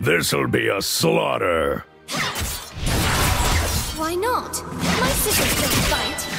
This'll be a slaughter. Why not? My sisters don't fight.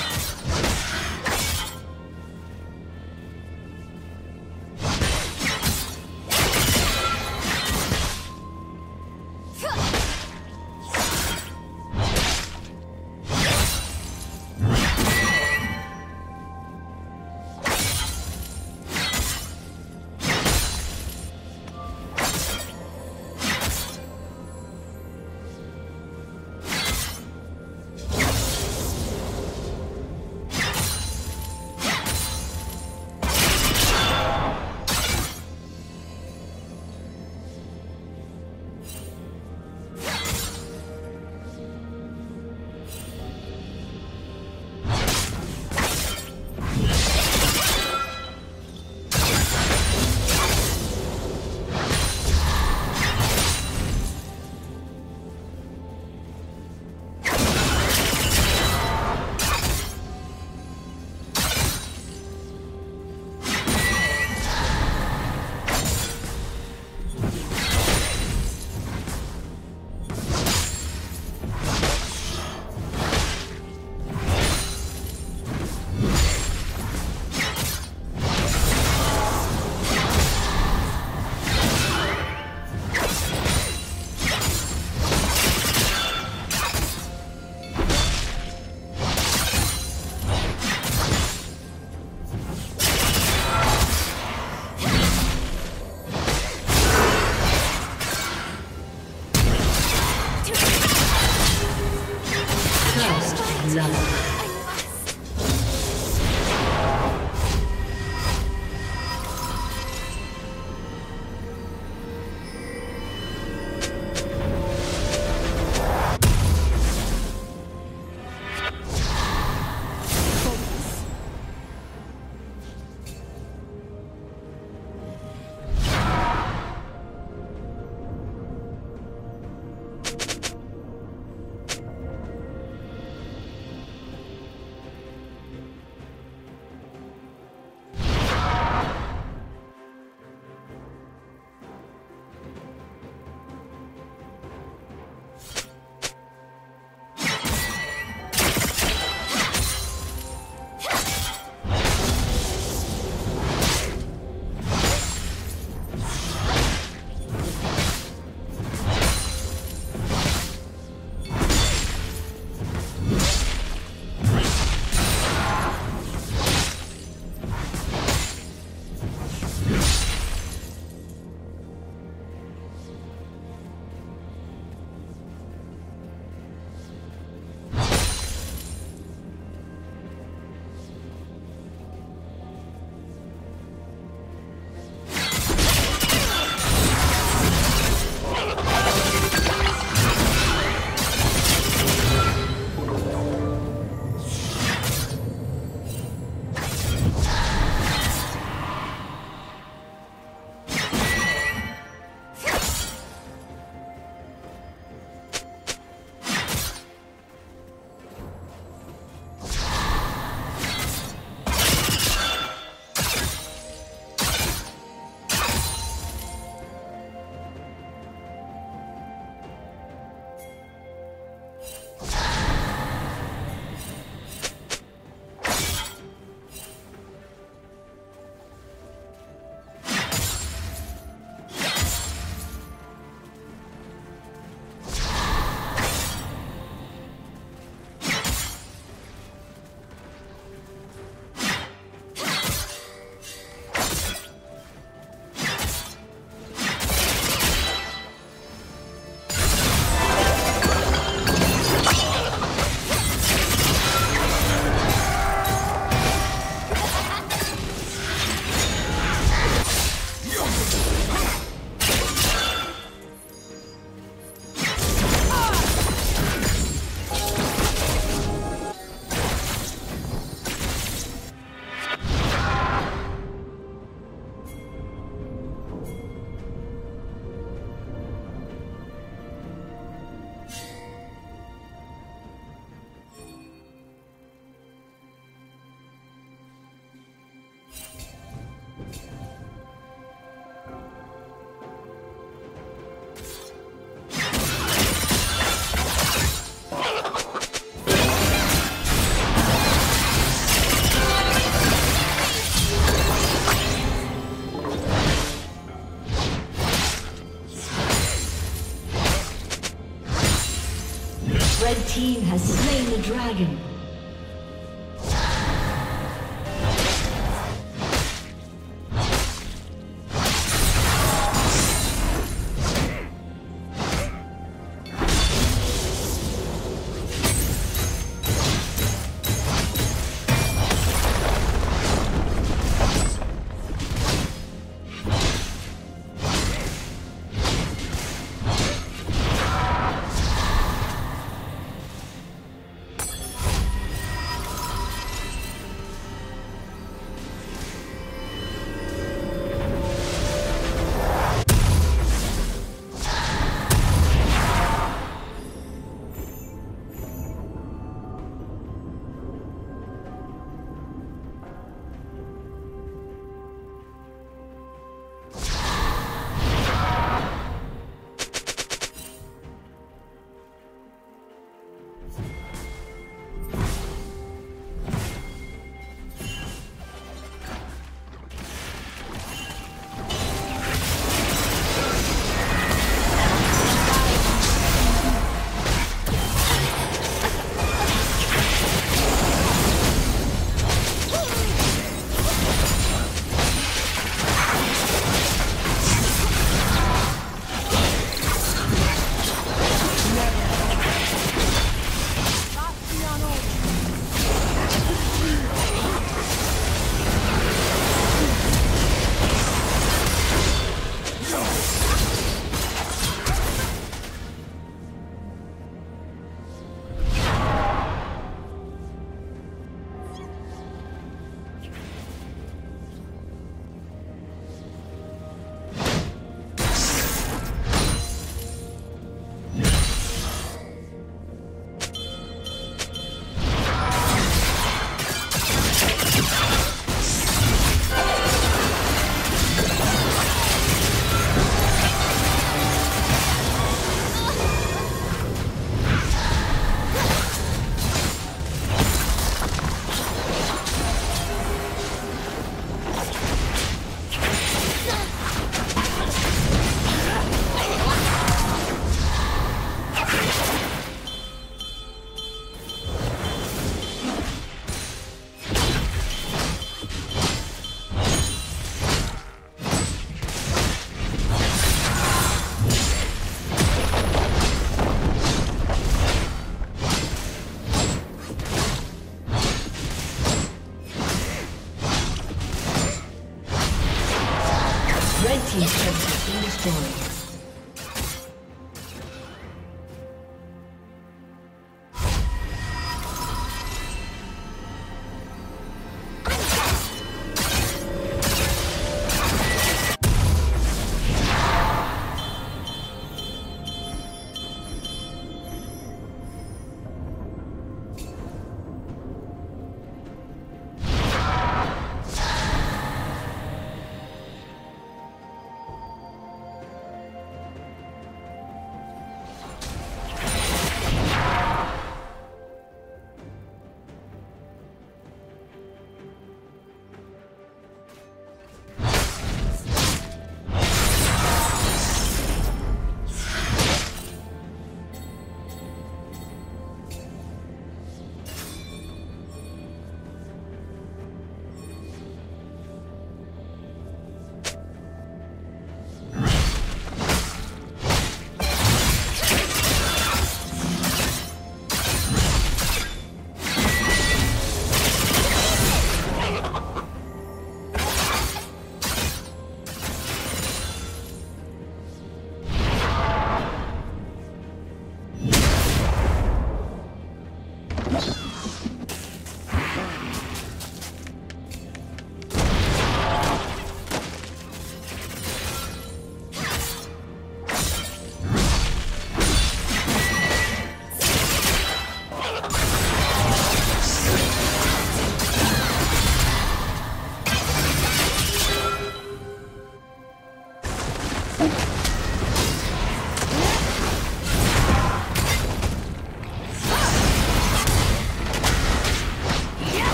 Dragon.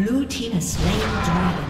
Blue team has slain dragon.